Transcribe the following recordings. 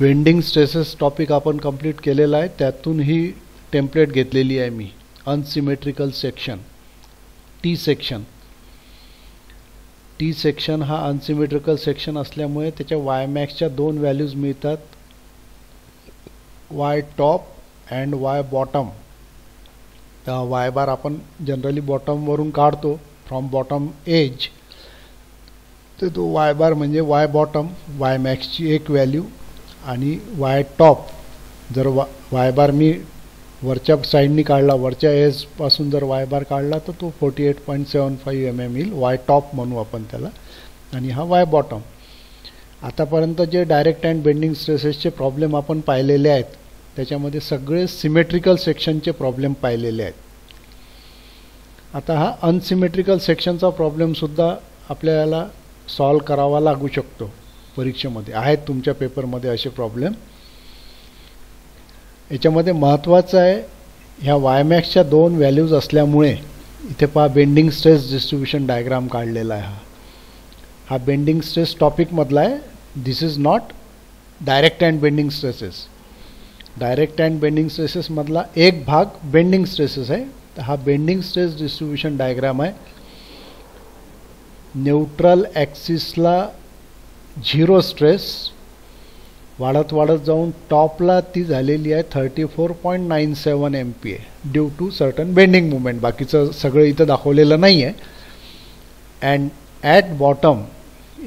Vending stresses topic आपण complete केलेला आहे त्यातून ही टेम्पलेट घेतलेली आहे मी. Unsymmetrical section T section T section हा अनसिमेट्रिकल सेक्शन असल्यामुळे त्याच्या वाय मॅक्सच्या दोन व्हॅल्यूज मिळतात. Y top and Y bottom Y bar आपण जनरली बॉटमवरून काढतो. फ्रॉम बॉटम एज तर तो वाय बार म्हणजे वाय बॉटम वाय मॅक्सची एक व्हॅल्यू आणि वाय टॉप जर वा वाय बार मी वरच्या साईडनी काढला वरच्या एजपासून जर वाय बार काढला तर तो forty eight point seven five M M येईल वाय टॉप म्हणू आपण त्याला. आणि हा वाय बॉटम. आतापर्यंत जे डायरेक्ट अँड बेंडिंग स्ट्रेसेसचे प्रॉब्लेम आपण पाहिलेले आहेत त्याच्यामध्ये सगळे सिमेट्रिकल सेक्शनचे प्रॉब्लेम पाहिलेले आहेत. आता हा अनसिमेट्रिकल सेक्शनचा प्रॉब्लेमसुद्धा आपल्याला सॉल्व करावा लागू शकतो. परीक्षेमध्ये आहेत तुमच्या पेपरमध्ये असे प्रॉब्लेम याच्यामध्ये महत्त्वाचं आहे ह्या वायमॅक्सच्या दोन व्हॅल्यूज असल्यामुळे इथे पहा बेंडिंग स्ट्रेस डिस्ट्रीब्युशन डायग्राम काढलेला आहे हा. हा बेंडिंग स्ट्रेस टॉपिकमधला आहे. This is not direct and bending stresses direct and bending स्ट्रेसेसमधला एक भाग बेंडिंग स्ट्रेसेस आहे. तर हा बेंडिंग स्ट्रेस डिस्ट्रीब्युशन डायग्राम आहे. न्यूट्रल ॲक्सिसला झिरो स्ट्रेस वाढत वाढत जाऊन टॉपला ती झालेली आहे thirty four point nine seven M P A due to certain bending movement बाकीचं सगळं इथं दाखवलेलं नाही आहे अँड ॲट बॉटम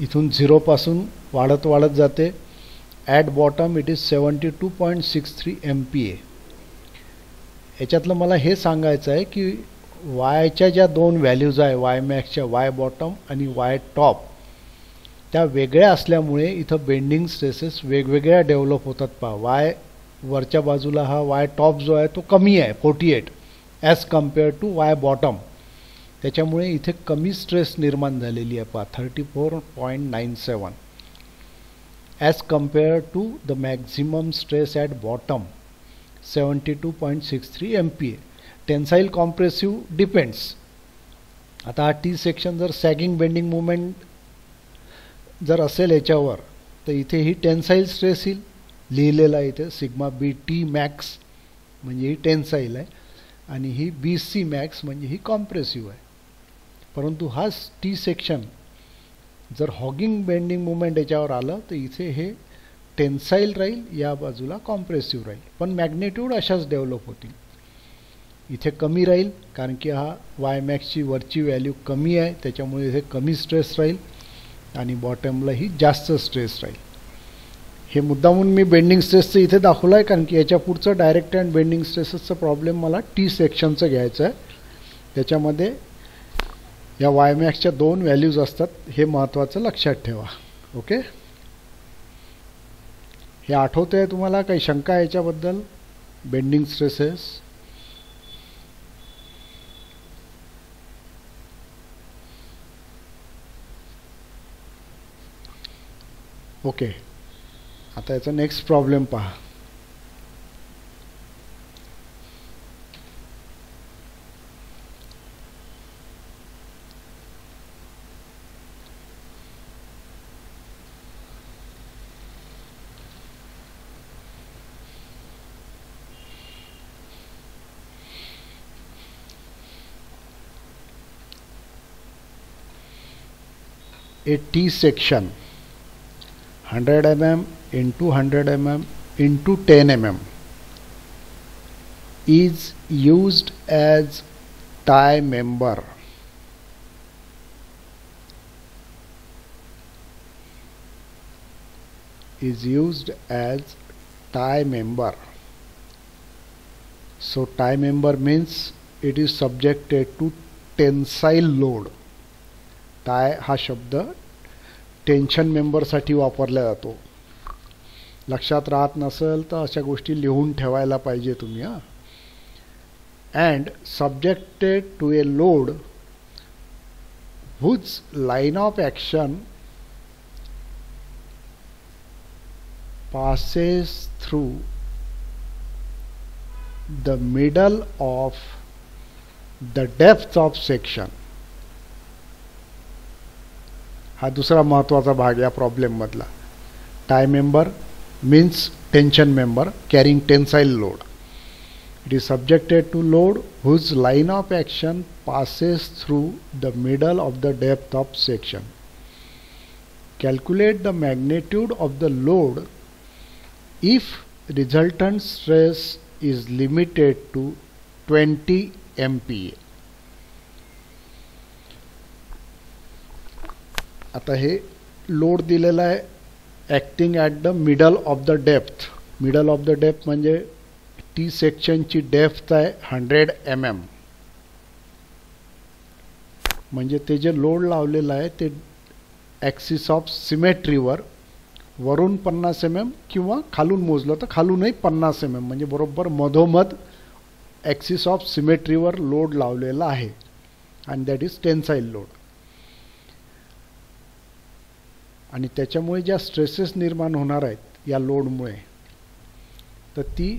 इथून झिरोपासून वाढत वाढत जाते. At bottom it is seventy two point six three M P A याच्यातलं मला हे सांगायचं आहे की वायच्या ज्या दोन व्हॅल्यूज आहे वाय मॅक्सच्या वाय बॉटम आणि वाय टॉप त्या वेगळ्या असल्यामुळे इथं बेंडिंग स्ट्रेसेस वेगवेगळ्या डेव्हलप होतात पहा. वाय वरच्या बाजूला हा वाय टॉप जो आहे तो कमी आहे forty eight as compare to Y bottom त्याच्यामुळे इथे कमी स्ट्रेस निर्माण झालेली आहे पहा thirty four point nine seven as compare to the maximum stress at bottom seventy two point six three M P A tensile compressive depends आता हा T section जर सॅगिंग बेंडिंग मुवमेंट जर असेल याच्यावर तर इथे ही टेन्साईल स्ट्रेस येईल. लिहिलेला इथे सिग्मा बी टी मॅक्स म्हणजे ही टेन्साईल आहे. आणि ही बी सी मॅक्स म्हणजे ही कॉम्प्रेसिव्ह आहे. परंतु हा टी सेक्शन जर हॉगिंग बेंडिंग मुवमेंट याच्यावर आलं तर इथे हे टेन्साईल राहील या बाजूला कॉम्प्रेसिव्ह राहील. पण मॅग्नेट्यूड अशाच डेव्हलप होतील. इथे कमी राहील कारण की हा वाय मॅक्सची वरची व्हॅल्यू कमी आहे त्याच्यामुळे इथे कमी स्ट्रेस राहील. आणि बॉटमलाही जास्त स्ट्रेस राहील. हे मुद्दामून मी बेंडिंग स्ट्रेसचं इथे दाखवलं आहे कारण की याच्या पुढचं डायरेक्ट अँड बेंडिंग स्ट्रेसेसचं प्रॉब्लेम मला टी सेक्शनचं घ्यायचं आहे. त्याच्यामध्ये या वायमॅक्सच्या दोन व्हॅल्यूज असतात हे महत्त्वाचं लक्षात ठेवा. ओके? हे आठवतं आहे तुम्हाला? काही शंका याच्याबद्दल? Bending stresses okay. आता याचा नेक्स्ट प्रॉब्लेम पहा. A T section. 100 mm into 100 mm into 10 mm is used as tie member is used as tie member so tie member means it is subjected to tensile load tie हा शब्द tension मेंबरसाठी वापरला जातो. लक्षात राहत नसेल तर अशा गोष्टी लिहून ठेवायला पाहिजे तुम्ही हां. And subjected to a load whose line of action passes through the middle of the depth of section. हा दुसरा महत्त्वाचा भाग या प्रॉब्लेममधला tie member means tension member carrying tensile load. It is subjected to load whose line of action passes through the middle of the depth of section. Calculate the magnitude of the load if resultant stress is limited to 20 MPa. आता हे load दिलेलं आहे acting at the middle of the depth middle of the depth म्हणजे T सेक्शनची depth आहे hundred M M म्हणजे ते जे लोड लावलेलं आहे ते ॲक्सिस ऑफ सिमेट्रीवर वरून पन्नास एम एम किंवा खालून मोजलं तर खालूनही पन्नास एम एम म्हणजे बरोबर मधोमध ॲक्सिस ऑफ सिमेट्रीवर लोड लावलेला आहे. आणि दॅट इज टेन्साईल लोड आणि त्याच्यामुळे ज्या स्ट्रेसेस निर्माण होणार आहेत या लोडमुळे तर ती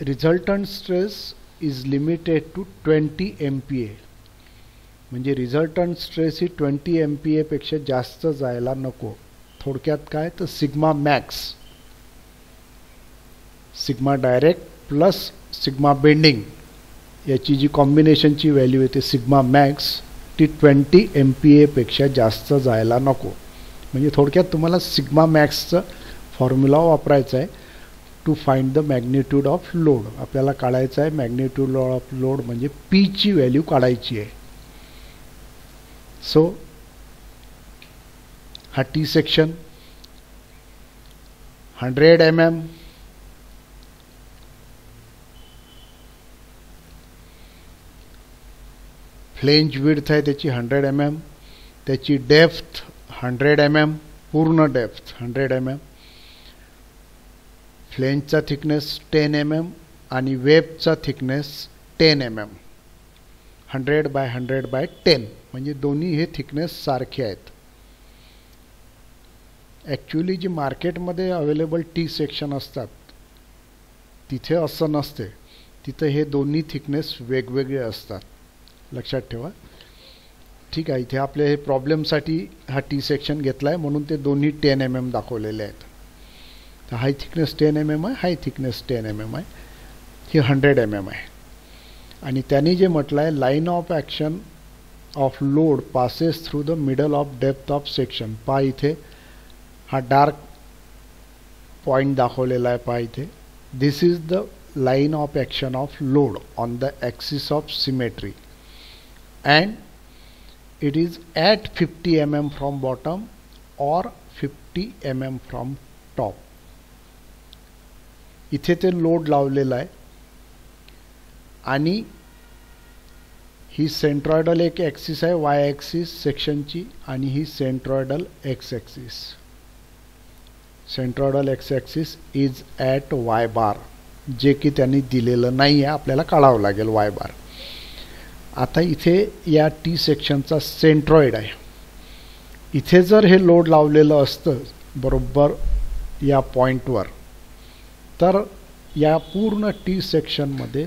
resultant stress is limited to twenty M P A म्हणजे रिझल्टंट स्ट्रेस ही ट्वेंटी एम पी एपेक्षा जास्त जायला नको. थोडक्यात काय? तर sigma max sigma direct plus sigma bending याची जी कॉम्बिनेशनची व्हॅल्यू येते सिग्मा मॅक्स ती ट्वेंटी एम पी एपेक्षा जास्त जायला नको. म्हणजे थोडक्यात तुम्हाला सिग्मा मॅक्सचं फॉर्म्युला वापरायचा आहे to find the magnitude of load आपल्याला काढायचं आहे मॅग्नेट्यूड ऑफ लोड म्हणजे पीची व्हॅल्यू काढायची आहे. सो हा T section hundred M M flange width आहे त्याची हंड्रेड एम एम त्याची डेप्थ हंड्रेड एम एम पूर्ण डेप्थ हंड्रेड एम एम. फ्लेंजचा थिकनेस टेन एम एम आणि वेबचा thickness ten M M. Hundred by hundred by ten म्हणजे दोन्ही हे thickness सारखे आहेत. ॲक्च्युली जी मार्केटमध्ये अवेलेबल टी सेक्शन असतात तिथे असं नसते. तिथं हे दोन्ही थिकनेस वेगवेगळे असतात. लक्षात ठेवा. ठीक आहे इथे आपल्या हे प्रॉब्लेमसाठी हा टी सेक्शन घेतला आहे म्हणून ते दोन्ही टेन एम एम दाखवलेले आहेत. तर हाय थिकनेस टेन एम एम आहे हाय थिकनेस टेन एम एम आहे. हे हंड्रेड एम एम आहे. आणि त्यांनी जे म्हटलं आहे line of action of load passes through the middle of depth of section पा इथे हा डार्क पॉईंट दाखवलेला आहे पा इथे. This is the line of action of load on the axis of symmetry and it is at 50 mm from bottom or 50 mm from top. इथे ते load लावलेला आहे. आणि ही सेंट्रॉयडल एक ॲक्सिस आहे वाय ॲक्सिस सेक्शनची आणि ही centroidal X axis centroidal X axis is at Y bar जे की त्यांनी दिलेलं नाही आहे आपल्याला काढावं लागेल वाय बार आता इथे या टी सेक्शनचा सेंट्रॉइड आहे. इथे जर हे लोड लावलेलं असतं बरोबर या पॉईंटवर तर या पूर्ण टी सेक्शनमध्ये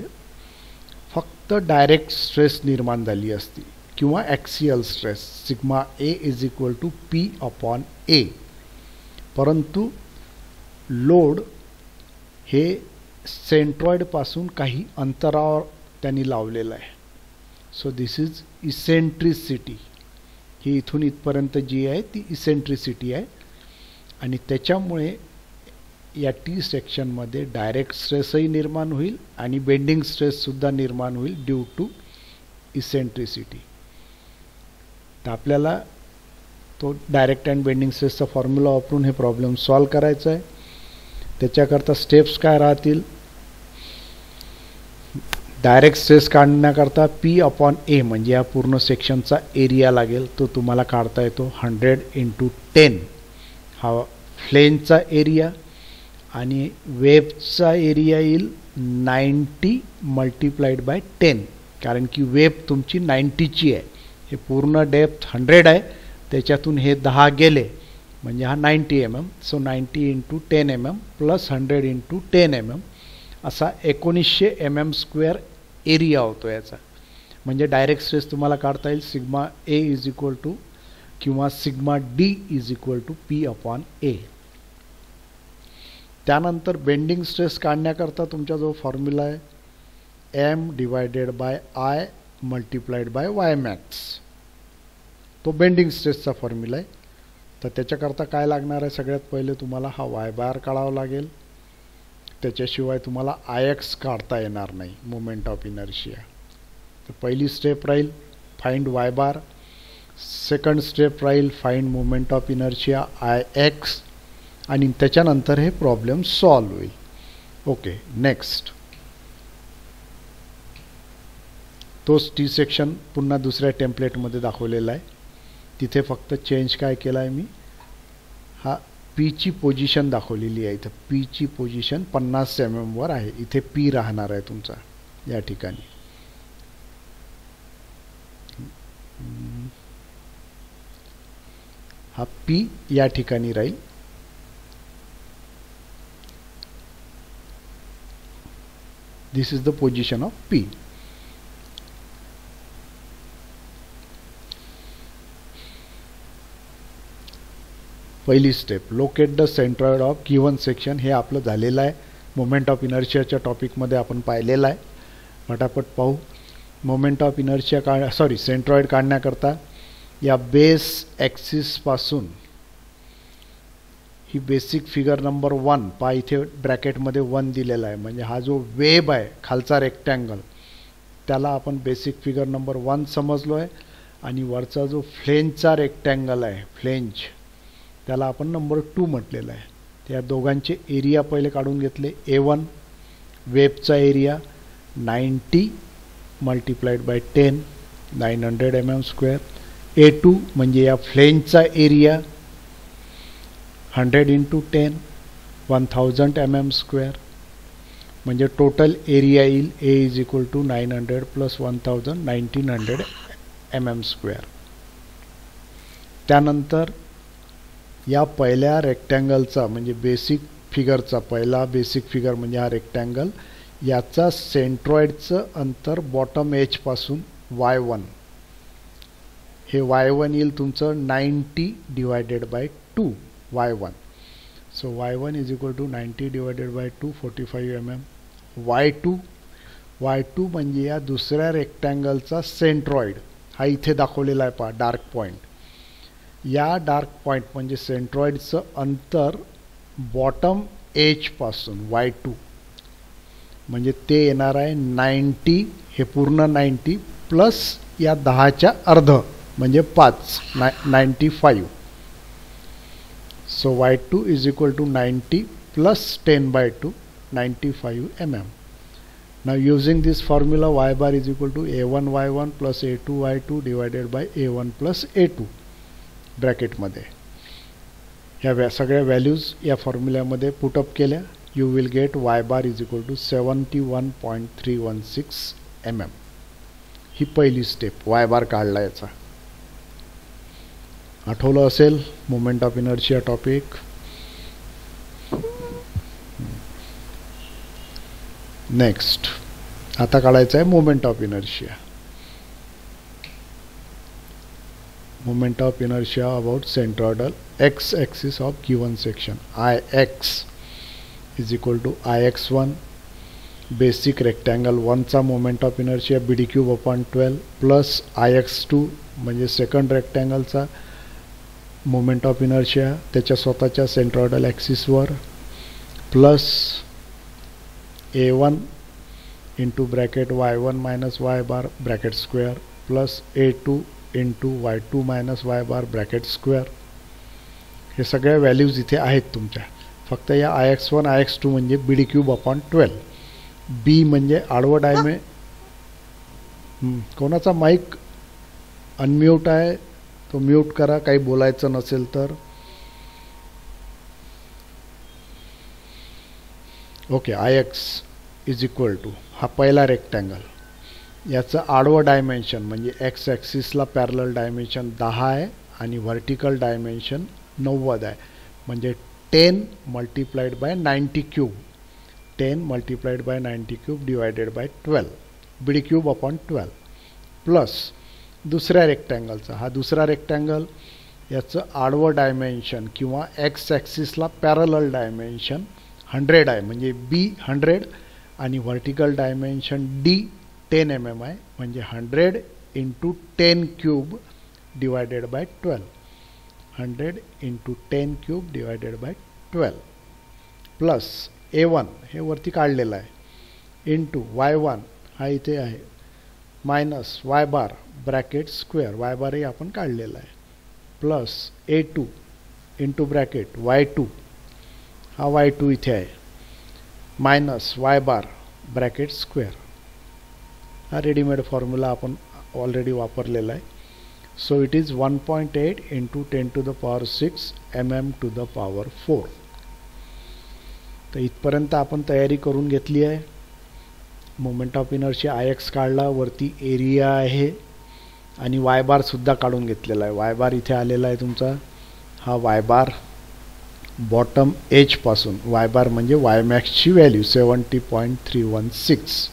फक्त डायरेक्ट स्ट्रेस निर्माण झाली असती किंवा axial stress sigma A is equal to P upon A परंतु लोड हे सेंट्रॉइडपासून काही अंतरावर त्यांनी लावलेलं आहे. सो दिस इज इसेंट्रिसिटी ही इथून इथपर्यंत जी आहे ती इसेंट्रिसिटी आहे. आणि त्याच्यामुळे या टी सेक्शनमध्ये डायरेक्ट स्ट्रेसही निर्माण होईल आणि बेंडिंग स्ट्रेससुद्धा निर्माण होईल ड्यू टू इसेंट्रिसिटी तर आपल्याला तो डायरेक्ट अँड बेंडिंग स्ट्रेसचा फॉर्म्युला वापरून हे प्रॉब्लेम सॉल्व करायचा आहे. त्याच्याकरता स्टेप्स काय राहतील? डायरेक्ट स्ट्रेस काढण्याकरता पी अपॉन ए म्हणजे या पूर्ण सेक्शनचा एरिया लागेल. तो तुम्हाला काढता येतो. हंड्रेड इंटू टेन हा फ्लेनचा एरिया आणि वेबचा एरिया येईल नाईंटी मल्टिप्लाईड बाय टेन कारण की वेब तुमची नाईंटीची आहे. हे पूर्ण डेप्थ हंड्रेड आहे. त्याच्यातून हे दहा गेले. म्हणजे हा ninety M M so ninety into ten M M plus hundred into ten M M असा एकोणीसशे एम एम स्क्वेअर एरिया होतो याचा. म्हणजे डायरेक्ट स्ट्रेस तुम्हाला काढता येईल sigma A is equal to किंवा sigma D is equal to P upon A. त्यानंतर बेंडिंग स्ट्रेस काढण्याकरता तुमचा जो फॉर्म्युला आहे M divided by I multiplied by Y max. तो बेंडिंग स्ट्रेसचा फॉर्म्युला आहे. तर त्याच्याकरता काय लागणार आहे? सगळ्यात पहिले तुम्हाला हा वाय बार काढावा लागेल. त्याच्याशिवाय तुम्हाला आय एक्स काढता येणार नाही मुमेंट ऑफ इनर्शिया तर पहिली स्टेप राहील find Y bar second step राहील find moment of inertia I X आणि त्याच्यानंतर हे प्रॉब्लेम सॉल्व होईल. ओके नेक्स्ट तोच टी सेक्शन पुन्हा दुसऱ्या टेम्पलेटमध्ये दाखवलेला आहे. तिथे फक्त चेंज काय केला आहे मी? हा पीची पोझिशन दाखवलेली आहे. इथं पीची पोझिशन पन्नास एम एमवर आहे. इथे पी राहणार आहे तुमचा या ठिकाणी. हा पी या ठिकाणी राहील. This is the position of P पहिली step locate the centroid of given section हे आपलं झालेलं आहे. मोमेंट ऑफ इनर्शियाच्या टॉपिकमध्ये आपण पाहिलेलं आहे. पटापट पाहू. मोमेंट ऑफ इनर्शिया का सॉरी सेंट्रॉइड काढण्याकरता या बेस ॲक्सिसपासून ही बेसिक फिगर नंबर वन पा इथे ब्रॅकेटमध्ये वन दिलेला आहे. म्हणजे हा जो वेब आहे खालचा रेक्टँगल त्याला आपण बेसिक फिगर नंबर वन समजलो आहे आणि वरचा जो फ्लेंजचा रेक्टँगल आहे फ्लेंज त्याला आपण नंबर टू म्हटलेला आहे. त्या दोघांचे एरिया पहिले काढून घेतले. ए one वेबचा area ninety multiplied by ten nine hundred M M square. A two म्हणजे या फ्लेंजचा area hundred into ten one thousand M M square. म्हणजे टोटल एरिया येईल A is equal to nine hundred plus one thousand nineteen hundred M M square. त्यानंतर या पहिल्या रेक्टँगलचा म्हणजे basic फिगरचा पहिला basic figure म्हणजे हा रेक्टँगल याचा सेंट्रॉइडचं अंतर बॉटम एजपासून वाय वन हे वाय वन येईल तुमचं ninety divided by two Y one so Y one is equal to ninety divided by two forty five M M Y two Y two म्हणजे या दुसऱ्या रेक्टँगलचा सेंट्रॉइड हा इथे दाखवलेला आहे पहा डार्क पॉईंट या डार्क पॉईंट म्हणजे सेंट्रॉईडचं अंतर बॉटम एजपासून वाय टू म्हणजे ते येणार आहे नाईन्टी हे पूर्ण नाईन्टी प्लस या दहाच्या अर्ध म्हणजे पाच नाय ninety five So y2 is equal to 90 plus 10 this 2, 95 mm. Now using this formula y bar is equal to a1 y1 plus a2 y2 divided by a1 plus a2 ब्रॅकेटमध्ये. ह्या व्या सगळ्या व्हॅल्यूज या फॉर्म्युल्यामध्ये पुटअप केल्या. You will get Y bar is equal to seventy one point three one six M M ही पहिली step Y bar काढला याचा. आठवलं असेल moment of inertia topic next आता काढायचं आहे moment of inertia moment of inertia about centroidal X axis of given section I X is equal to I X one basic rectangle वनचा moment of inertia B D cube upon twelve plus I X two म्हणजे second रेक्टँगलचा moment of inertia त्याच्या स्वतःच्या centroidal ॲक्सिसवर plus A one into bracket Y one minus Y bar bracket square plus A two into Y two minus Y bar bracket square हे सगळ्या values इथे आहेत तुमच्या. फक्त या I X one I X two म्हणजे B D cube upon twelve B म्हणजे आडवं डायमे कोणाचा माईक अनम्यूट आहे तो म्यूट करा काही बोलायचं नसेल तर. Okay I X is equal to हा पहिला रेक्टँगल याचं आडवं डायमेन्शन म्हणजे एक्स ॲक्सिसला पॅरल डायमेन्शन दहा आहे आणि व्हर्टिकल डायमेन्शन नव्वद आहे. म्हणजे ten multiplied by ninety cube ten multiplied by ninety cube divided by twelve B D cube upon twelve plus दुसऱ्या रेक्टँगलचा हा दुसरा रेक्टँगल याचं आडवं डायमेन्शन किंवा एक्स ॲक्सिसला पॅरल डायमेन्शन हंड्रेड आहे. म्हणजे बी हंड्रेड आणि vertical dimension D ten M M आहे, म्हणजे hundred into ten cube divided by twelve. Hundred into ten cube divided by twelve. Plus A one, हे वरती काढलेलं आहे. इंटू वाय वन, हा इथे आहे. Minus Y bar, bracket square, Y बारही आपण काढलेला आहे. Plus A two, into bracket, Y two, हा वाय टू इथे आहे. Minus Y bar, bracket square. हा रेडीमेड फॉर्म्युला आपण ऑलरेडी वापरलेला आहे. So it is one point eight into ten to the power six M M to the power four तर इथपर्यंत आपण तयारी करून घेतली आहे. Moment of inertia I X काढला वरती एरिया आहे. आणि वाय बारसुद्धा काढून घेतलेला आहे. वाय बार इथे आलेला आहे तुमचा. हा वाय बार बॉटम एजपासून वाय बार म्हणजे वायमॅक्सची value seventy point three one six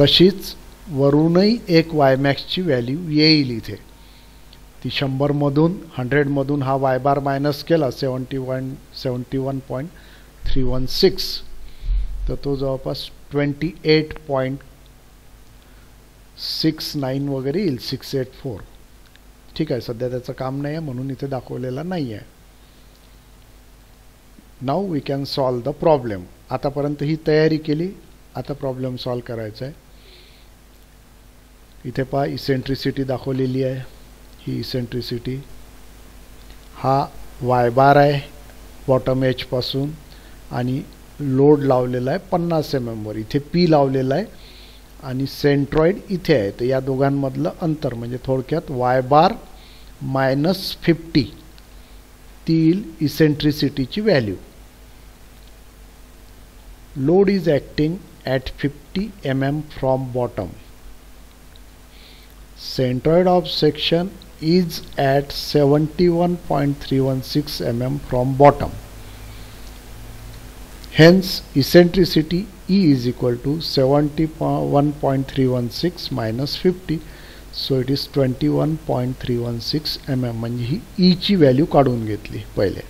तशीच वरूनही एक वाय मॅक्सची व्हॅल्यू येईल इथे. ती शंभरमधून हंड्रेडमधून हा वाय बार मायनस केला seventy one seventy one point three one six तर तो जवळपास twenty eight point six nine वगैरे येईल सिक्स एट फोर ठीक आहे सध्या त्याचं काम नाही आहे म्हणून इथे दाखवलेला नाही आहे. Now we can solve the problem आतापर्यंत ही तयारी केली आता प्रॉब्लेम सॉल्व करायचा आहे इथे पहा इसेंट्रिसिटी दाखवलेली आहे. ही इसेंट्रिसिटी हा वाय बार आहे बॉटम एजपासून आणि लोड लावलेला आहे पन्नास एम एमवर इथे पी लावलेला आहे आणि सेंट्रॉइड इथे आहे. तर या दोघांमधलं अंतर म्हणजे थोडक्यात वाय बार मायनस फिफ्टी ती येईल इसेंट्रिसिटीची value load is acting at fifty M M from bottom centroid of section is at seventy one point three one six M M from bottom hence 71.316 mm from bottom. Hence eccentricity E is equal to 71.316 minus 50 so it is twenty one point three one six M M म्हणजे ही ईची value काढून घेतली पहिले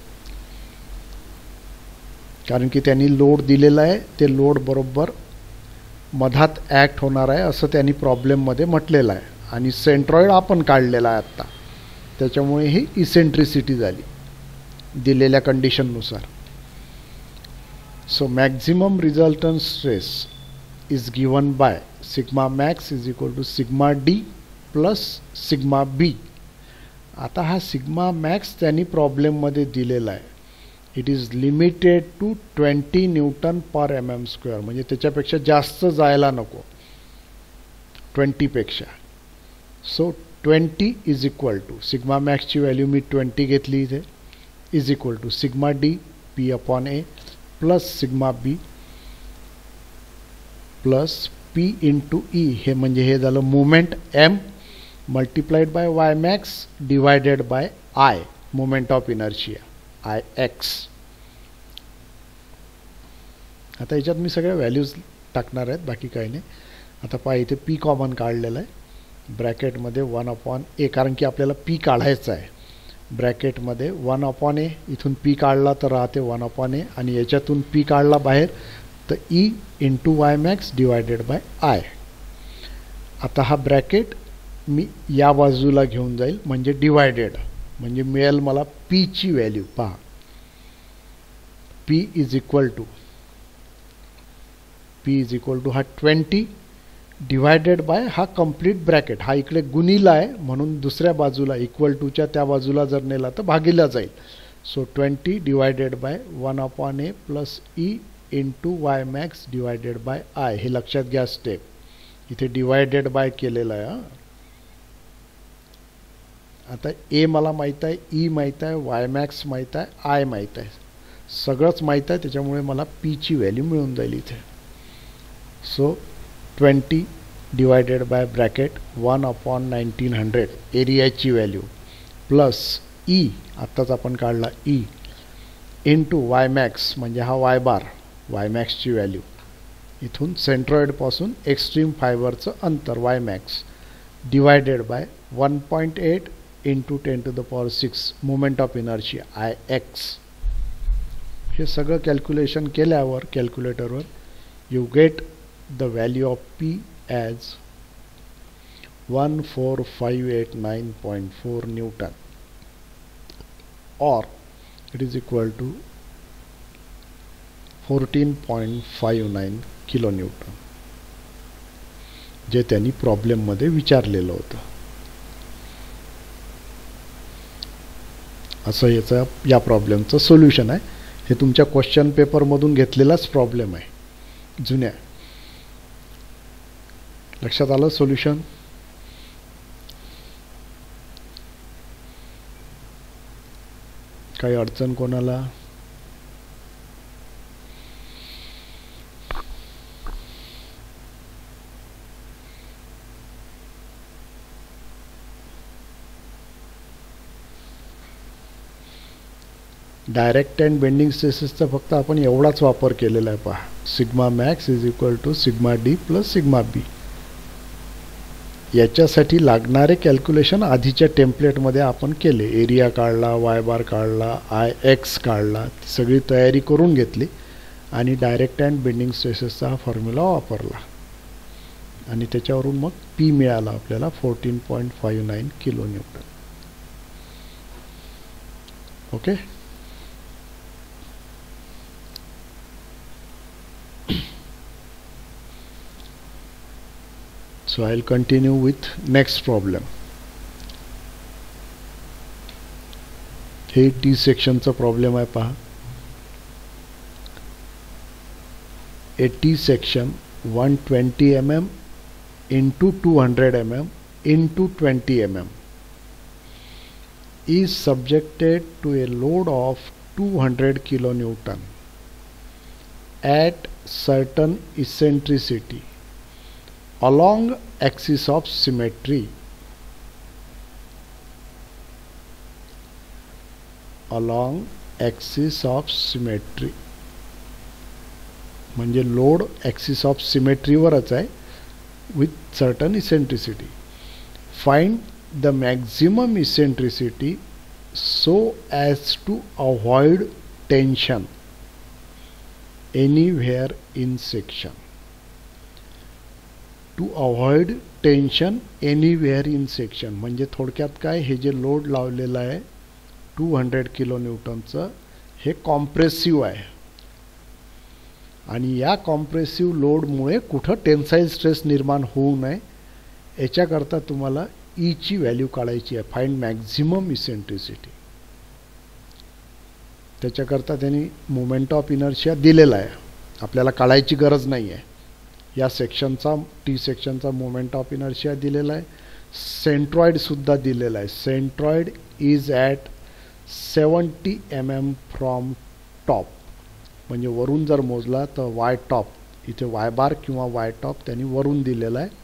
कारण की त्यांनी load दिलेला आहे ते लोड बरोबर मधात ॲक्ट होणार आहे असं त्यांनी प्रॉब्लेममध्ये म्हटलेलं आहे आणि सेंट्रॉइड आपण काढलेला आहे आत्ता. त्याच्यामुळे ही इसेंट्रिसिटी झाली दिलेल्या कंडिशननुसार. So maximum resultant stress is given by sigma max is equal to sigma D plus sigma B आता हा सिग्मा मॅक्स त्यांनी प्रॉब्लेममध्ये दिलेला आहे. It is limited to twenty newton per M M square म्हणजे त्याच्यापेक्षा जास्त जायला नको. ट्वेंटीपेक्षा so twenty is equal to sigma मॅक्सची value मी ट्वेंटी घेतली इथे is equal to sigma D P upon A plus sigma B plus P into E हे म्हणजे हे झालं moment M multiplied by Y max divided by I moment of inertia I X आता याच्यात मी सगळ्या व्हॅल्यूज टाकणार आहेत बाकी काही नाही. आता पहा इथे पी कॉमन काढलेलं आहे. ब्रॅकेटमध्ये वन अपॉन ए कारण की आपल्याला पी काढायचं आहे. ब्रॅकेटमध्ये वन अपॉन ए इथून पी काढला तर राहते वन अपॉन ए आणि याच्यातून पी काढला बाहेर तर E into Y max divided by I आता हा ब्रॅकेट मी या बाजूला घेऊन जाईल म्हणजे डिवायडेड म्हणजे मिळेल मला पीची व्हॅल्यू पहा. P is equal to P is equal to हा ट्वेंटी डिवायडेड बाय हा कंप्लीट ब्रॅकेट हा इकडे गुणीला आहे म्हणून दुसऱ्या बाजूला इक्वल टूच्या त्या बाजूला जर नेला तर भागीला जाईल. So twenty divided by one upon A plus E in two Y max divided by I हे लक्षात घ्या स्टेप इथे डिवायडेड बाय केलेलं आहे आता ए मला माहीत आहे e ई माहीत आहे वाय मॅक्स माहीत आहे आय माहीत आहे. सगळंच माहीत आहे त्याच्यामुळे मला पीची व्हॅल्यू मिळून जाईल इथे. So twenty divided by bracket one upon nineteen hundred एरियाची value. Plus E आत्ताच आपण काढला ई इंटू वाय मॅक्स म्हणजे हा वाय बार वाय मॅक्सची व्हॅल्यू. इथून सेंट्रॉइडपासून एक्स्ट्रीम फायबरचं अंतर Y max divided by one point eight into ten to the power six moment of inertia I X हे सगळं कॅल्क्युलेशन केल्यावर कॅल्क्युलेटरवर you get the value of P as one four five eight nine point four newton or it is equal to fourteen point five nine kilo newton जे त्यांनी प्रॉब्लेममध्ये विचारलेलं होतं. असं याचं या प्रॉब्लेमचं सोल्युशन आहे. हे तुमच्या क्वेश्चन पेपरमधून घेतलेलाच प्रॉब्लेम आहे. जुन्या लक्षात आलं? सोल्युशन काही अडचण कोणाला? डायरेक्ट अँड बेंडिंग स्ट्रेसेसचा फक्त आपण एवढाच वापर केलेला आहे पहा. Sigma max is equal to sigma D plus sigma B याच्यासाठी लागणारे कॅल्क्युलेशन आधीच्या टेम्पलेटमध्ये आपण केले. एरिया काढला वाय बार काढला आय एक्स काढला सगळी तयारी करून घेतली आणि डायरेक्ट अँड बेंडिंग स्ट्रेसेसचा हा फॉर्म्युला वापरला. आणि त्याच्यावरून मग पी मिळाला आपल्याला fourteen point five nine kilo newton okay So I'll continue with next problem. हे टी सेक्शनचा प्रॉब्लेम आहे पहा a T section one twenty M M into two hundred M M into twenty M M is subjected to a load of 200 kilonewton at certain eccentricity Along axis of symmetry along axis of symmetry. म्हणजे load axis of सिमेट्रीवरच आहे with certain eccentricity find the maximum eccentricity so as to avoid tension anywhere in section to avoid tension anywhere in section म्हणजे थोडक्यात काय हे जे load लावलेलं आहे टू हंड्रेड किलो न्यूटनचं हे कॉम्प्रेसिव्ह आहे. आणि या कॉम्प्रेसिव्ह लोडमुळे कुठं टेन्साईल स्ट्रेस निर्माण होऊ नये याच्याकरता तुम्हाला e ईची व्हॅल्यू काढायची आहे. फाईंड मॅक्झिमम इसेंट्रिसिटी त्याच्याकरता त्यांनी मुमेंट ऑफ इनर्शिया दिलेला आहे. आपल्याला काढायची गरज नाही आहे या सेक्शनचा टी सेक्शनचा मोमेंट ऑफ इनर्शिया दिलेला आहे. सेंट्रॉईडसुद्धा दिलेला आहे. Centroid is at seventy M M from top म्हणजे वरून जर मोजला तर वाय टॉप इथे वाय बार किंवा वाय टॉप त्यांनी वरून दिलेला आहे.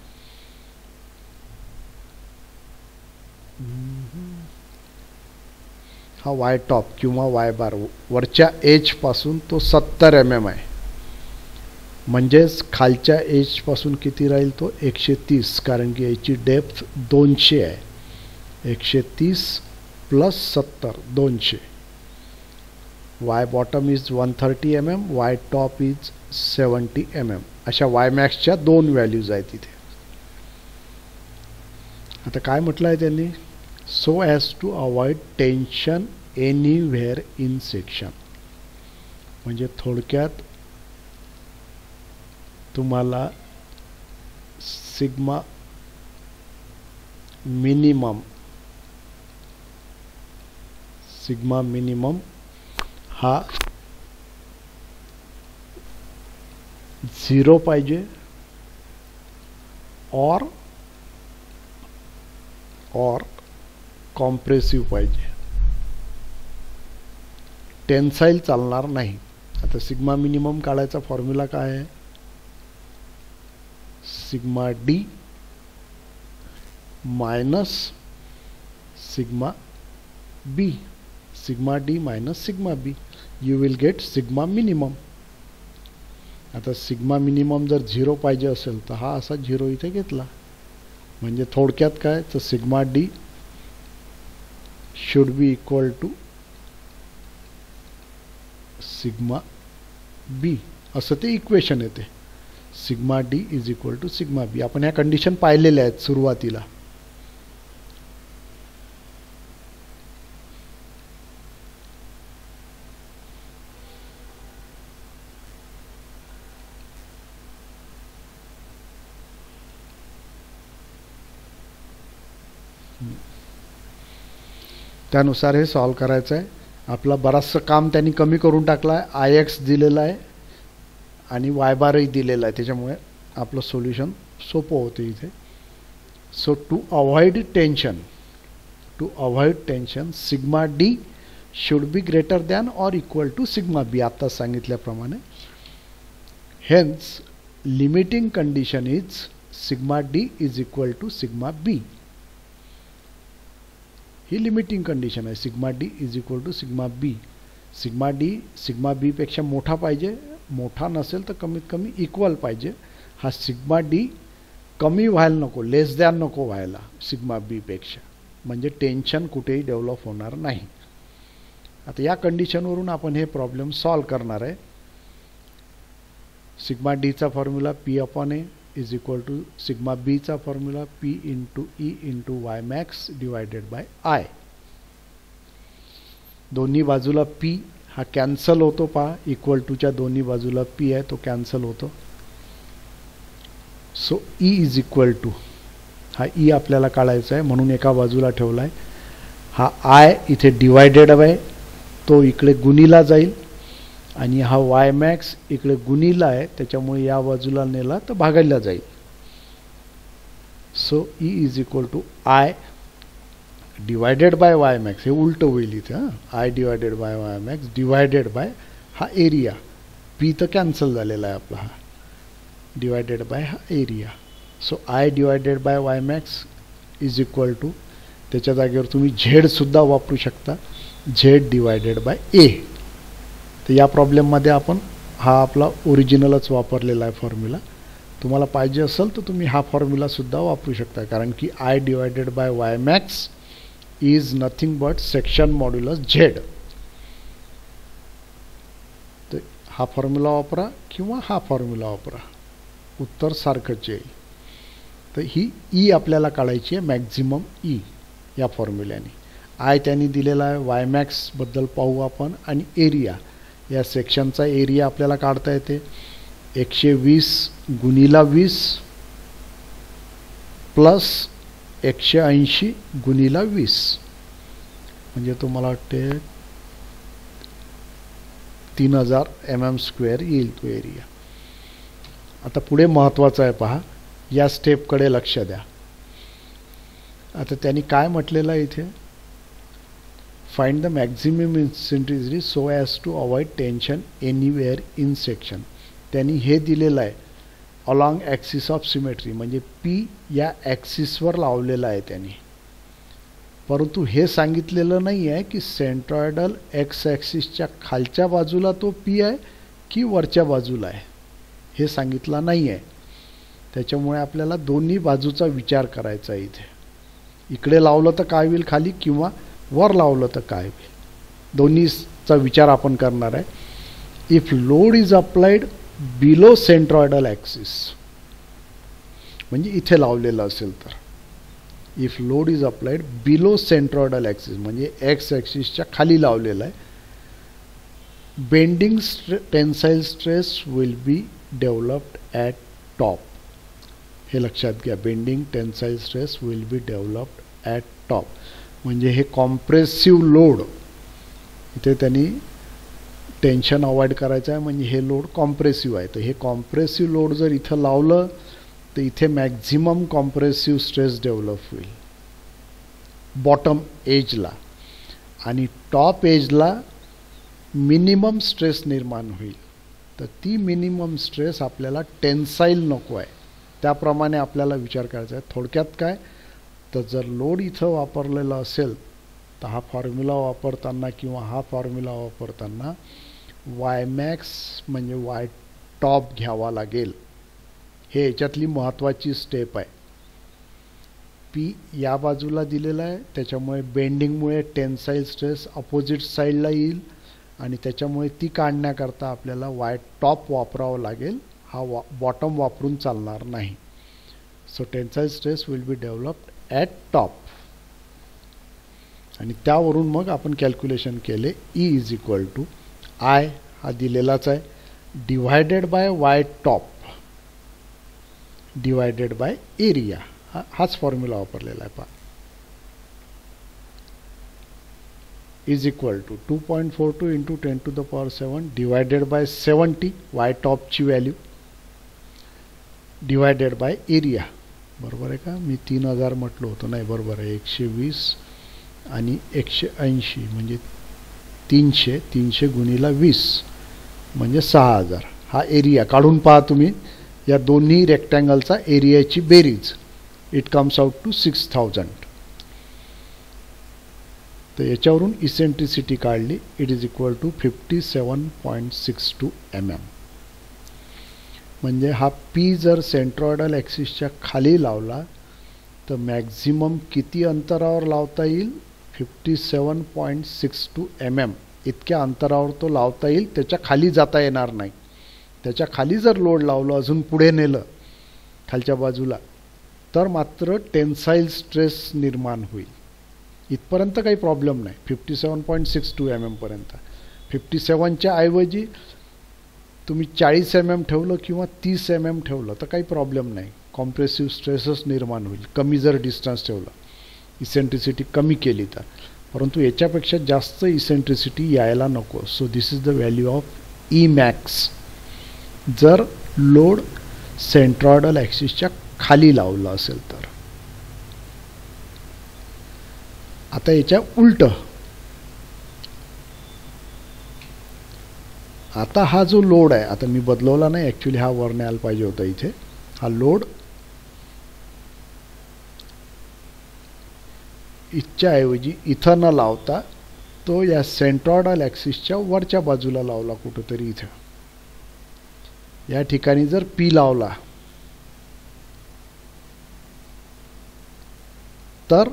हा वाय टॉप किंवा वाय बार वरच्या एजपासून तो सत्तर एम एम आहे. म्हणजेच खालच्या एजपासून किती राहील तो? एकशे तीस कारण की याची डेप्थ दोनशे आहे. एकशे तीस प्लस सत्तर दोनशे. Y bottom is one thirty M M Y top is seventy M M अशा वाय मॅक्सच्या दोन व्हॅल्यूज आहेत तिथे आता काय म्हटलं आहे त्यांनी? So as to avoid tension anywhere in section म्हणजे थोडक्यात तुम्हाला सिग्मा मिनिमम सिग्मा मिनिमम हा झिरो पाहिजे और और कॉम्प्रेसिव्ह पाहिजे. टेन्साईल चालणार नाही. आता सिग्मा मिनिमम काढायचा फॉर्म्युला काय आहे? Sigma D minus sigma B. Sigma D minus sigma B. You will get sigma minimum आता सिग्मा मिनिमम जर झिरो पाहिजे असेल तर हा असा झिरो इथे घेतला. म्हणजे थोडक्यात काय? तर sigma D should be equal to sigma B. असं ते इक्वेशन येते. Sigma D is equal to sigma B आपण ह्या कंडिशन पाहिलेल्या आहेत सुरुवातीला. त्यानुसार हे सॉल्व करायचं आहे आपलं बराचसं काम त्यांनी कमी करून टाकला आहे आय एक्स दिलेलं आहे. आणि वायबारही दिलेला आहे. त्याच्यामुळे आपलं सोल्युशन सोपं होतं इथे. So to avoid tension to avoid tension sigma D should be greater than or equal to sigma B आत्ता सांगितल्याप्रमाणे. Hence limiting condition is sigma D is equal to sigma B he limiting condition आहे. Sigma D is equal to sigma B sigma D sigma बीपेक्षा मोठा पाहिजे मोठा नसेल तर कमीत कमी इक्वल पाहिजे. हा सिग्मा डी कमी व्हायला नको लेस दॅन नको व्हायला सिग्मा बीपेक्षा म्हणजे टेन्शन कुठेही डेव्हलप होणार नाही. आता या कंडिशनवरून आपण हे प्रॉब्लेम सॉल्व करणार आहे. सिग्मा डीचा formula P upon A is equal to sigma बीचा formula P into E into Y max divided by I दोन्ही बाजूला पी हा कॅन्सल होतो पहा इक्वल टूच्या दोन्ही बाजूला पी आहे तो कॅन्सल होतो. So E is equal to हा ई आपल्याला काढायचा आहे म्हणून एका बाजूला ठेवला आहे हा आय इथे डिवायडेड आहे तो इकडे गुणीला जाईल आणि हा वाय मॅक्स इकडे गुणीला आहे त्याच्यामुळे या बाजूला नेला तर भागायला जाईल. So E is equal to I divided by Y max हे उलटं होईल इथे हां. I divided by Y max divided by हा एरिया पी तर कॅन्सल झालेला आहे आपला हा. डिवायडेड बाय हा area so I divided by Y max is equal to त्याच्या जागेवर तुम्ही झेडसुद्धा वापरू शकता. झेड डिवायडेड बाय ए तर या प्रॉब्लेममध्ये आपण हा आपला ओरिजिनलच वापरलेला आहे फॉर्म्युला तुम्हाला पाहिजे असेल तर तुम्ही हा फॉर्म्युलासुद्धा वापरू शकता. कारण की I divided by Y max is nothing but section modulus Z तर हा फॉर्म्युला वापरा किंवा हा फॉर्म्युला वापरा? उत्तर सारखंच येईल तर ही ई आपल्याला काढायची आहे मॅक्झिमम ई e या फॉर्म्युल्याने आय त्यांनी दिलेला आहे वाय मॅक्सबद्दल पाहू आपण. आणि एरिया या सेक्शनचा एरिया आपल्याला काढता येते. एकशे वीस गुणीला वीस प्लस एकशे ऐंशी गुणीला वीस. म्हणजे तुम्हाला वाटते तीन हजार एम एम स्क्वेअर येईल तो एरिया. आता पुढे महत्त्वाचं आहे पहा. या स्टेपकडे लक्ष द्या. आता त्यांनी काय म्हटलेलं आहे इथे? Find the maximum eccentricity so as to avoid tension anywhere in section त्यांनी हे दिलेलं आहे. अलॉंग ॲक्सिस ऑफ सिमेट्री म्हणजे पी या ॲक्सिसवर लावलेलं आहे त्यांनी. परंतु हे सांगितलेलं नाही आहे की सेंट्रॉयडल एक्स ॲक्सिसच्या खालच्या बाजूला तो पी आहे की वरच्या बाजूला आहे. हे सांगितलं नाही आहे त्याच्यामुळे आपल्याला दोन्ही बाजूचा विचार करायचा आहे इथे. इकडे लावलं तर काय होईल खाली किंवा वर लावलं तर काय होईल. दोन्हीचा विचार आपण करणार आहे. If load is applied below centroidal axis म्हणजे इथे लावलेलं असेल तर. If load is applied below centroidal axis म्हणजे एक्स ॲक्सिसच्या खाली लावलेलं आहे bending stray tensile stress will be developed at top हे लक्षात घ्या bending tensile stress will be developed at top म्हणजे हे कॉम्प्रेसिव्ह लोड इथे त्यांनी टेन्शन अवॉइड करायचं आहे. म्हणजे हे लोड कॉम्प्रेसिव्ह आहे. तर हे कॉम्प्रेसिव्ह लोड जर इथं लावलं तर इथे मॅक्झिमम कॉम्प्रेसिव्ह स्ट्रेस डेव्हलप होईल. बॉटम एजला आणि टॉप एजला मिनिमम स्ट्रेस निर्माण होईल. तर ती मिनिमम स्ट्रेस आपल्याला टेन्साईल नको आहे. त्याप्रमाणे आपल्याला विचार करायचा आहे. थोडक्यात काय? तर जर लोड इथं वापरलेला असेल तर हा फॉर्म्युला वापरताना किंवा हा फॉर्म्युला वापरताना वाय मॅक्स म्हणजे वाय टॉप घ्यावा लागेल. हे याच्यातली महत्त्वाची स्टेप आहे. पी या बाजूला दिलेला आहे. त्याच्यामुळे बेंडिंगमुळे टेन्साईल स्ट्रेस अपोजिट साईडला येईल. आणि त्याच्यामुळे ती काढण्याकरता आपल्याला वाय टॉप वापरावं लागेल. हा वा बॉटम वापरून चालणार नाही. So tensile stress will be developed at top आणि त्यावरून मग आपण कॅल्क्युलेशन केले E is equal to I हा दिलेलाच आहे. Divided by Y top divided by area हा हाच फॉर्म्युला वापरलेला आहे पहा. Is equal to two point four two into ten to the power seven divided by seventy Y टॉपची value divided by area बरोबर आहे का? मी तीन हजार म्हटलं होतं. नाही बरोबर आहे. एकशे वीस आणि एकशे ऐंशी. म्हणजे तीनशे तीनशे गुणीला वीस म्हणजे सहा हजार. हा एरिया काढून पहा तुम्ही. या दोन्ही रेक्टँगलचा एरियाची बेरीज. It comes out two six thousand तर याच्यावरून इसेंट्रिसिटी काढली. It is equal to fifty seven point six two M M म्हणजे हा पी जर सेंट्रॉयडल ॲक्सिसच्या खाली लावला तर मॅक्झिमम किती अंतरावर लावता येईल? Fifty seven point six two M M इतक्या अंतरावर तो लावता येईल त्याच्याखाली जाता येणार नाही. त्याच्याखाली जर लोड लावलं अजून पुढे नेलं खालच्या बाजूला तर मात्र टेन्साईल स्ट्रेस निर्माण होईल. इथपर्यंत काही प्रॉब्लेम नाही fifty seven point six two M एमपर्यंत fifty सेवनच्या ऐवजी तुम्ही चाळीस एम एम ठेवलं किंवा तीस एम एम ठेवलं तर काही प्रॉब्लेम नाही. कॉम्प्रेसिव्ह स्ट्रेसच निर्माण होईल. कमी जर डिस्टन्स ठेवलं इसेंट्रिसिटी कमी केली तर. परंतु याच्यापेक्षा जास्त इसेंट्रिसिटी यायला नको. So this is the value of E max जर लोड सेंट्रॉयडल ॲक्सिसच्या खाली लावलं असेल तर. आता याच्या उलट. आता हा जो लोड आहे आता मी बदलवला नाही ॲक्च्युली हा वर न्यायला पाहिजे होता इथे. हा लोड ऐवजी इथं न लावता तो या सेंट्रॉडल ॲक्सिसच्या वरच्या बाजूला लावला कुठंतरी इथं. या ठिकाणी जर पी लावला तर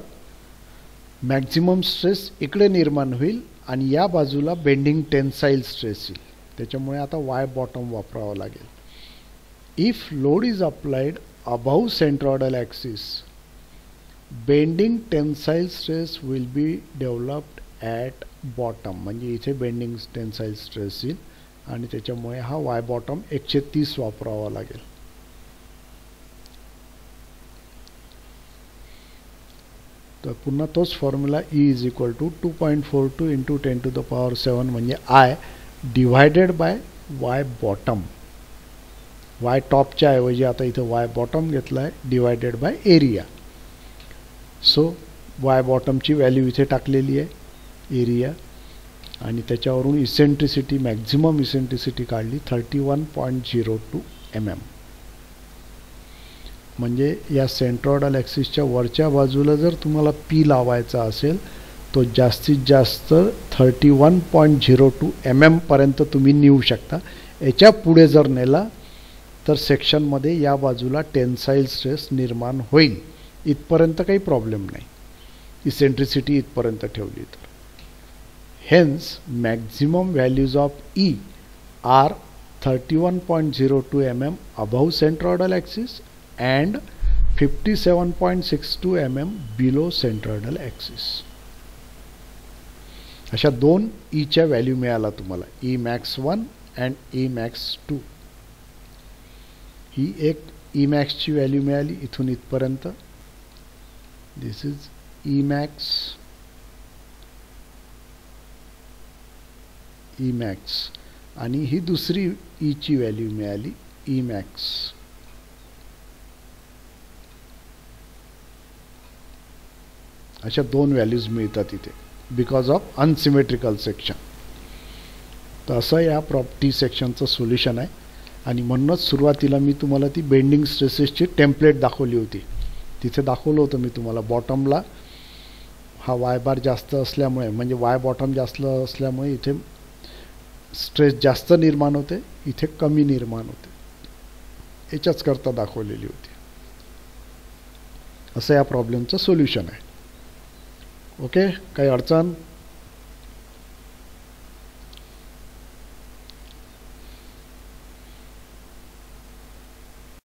मॅक्झिमम स्ट्रेस इकडे निर्माण होईल आणि या बाजूला बेंडिंग टेन्साईल स्ट्रेस येईल. त्याच्यामुळे आता वाय बॉटम वापरावं लागेल. If load is applied above centroidal axis bending tensile stress will be developed at bottom म्हणजे इथे बेंडिंग टेन्साईल स्ट्रेस येईल आणि त्याच्यामुळे हा वाय बॉटम एकशे तीस वापरावा लागेल. तर पुन्हा तोच formula E is equal to two point four two into ten to the power seven म्हणजे I divided by Y bottom Y टॉपच्या ऐवजी आता इथं वाय बॉटम घेतला आहे divided by area so Y बॉटमची value इथे टाकलेली आहे एरिया आणि त्याच्यावरून इसेंट्रिसिटी मॅक्झिमम इसेंट्रिसिटी काढली thirty one point zero two M M म्हणजे या सेंट्रॉडल ॲक्सिसच्या वरच्या बाजूला जर तुम्हाला पी लावायचा असेल तो जास्तीत जास्त thirty one point zero two M एमपर्यंत तुम्ही नेऊ शकता. याच्यापुढे जर नेला तर सेक्शनमध्ये या बाजूला टेन्साईल स्ट्रेस निर्माण होईल. इथपर्यंत काही प्रॉब्लेम नाही. इसेंट्रिसिटी इथपर्यंत ठेवली तर. Hence maximum values of E are thirty one point zero two M M above centroidal axis and fifty seven point six two M M below centroidal axis अशा दोन e ईच्या व्हॅल्यू मिळाला तुम्हाला. E max one and E max two ही एक E मॅक्सची value मिळाली इथून इथपर्यंत. This is Emacs. Emacs. आणि ही दुसरी e ईची व्हॅल्यू मिळाली Emacs. अशा दोन व्हॅल्यूज मिळतात इथे बिकॉज ऑफ अनसिमेट्रिकल सेक्शन तर असं या प्रॉपर्टी सेक्शनचं सोल्युशन आहे. आणि म्हणूनच सुरुवातीला मी तुम्हाला ती बेंडिंग स्ट्रेसेसची टेम्पलेट दाखवली होती. तिथे दाखवलं होतं मी तुम्हाला. बॉटमला हा वाय बार जास्त असल्यामुळे म्हणजे वाय बॉटम जास्त असल्यामुळे इथे स्ट्रेस जास्त निर्माण होते इथे कमी निर्माण होते. याच्याच करता दाखवलेली होती. असं या प्रॉब्लेमचं सोल्युशन आहे. ओके काही अडचण?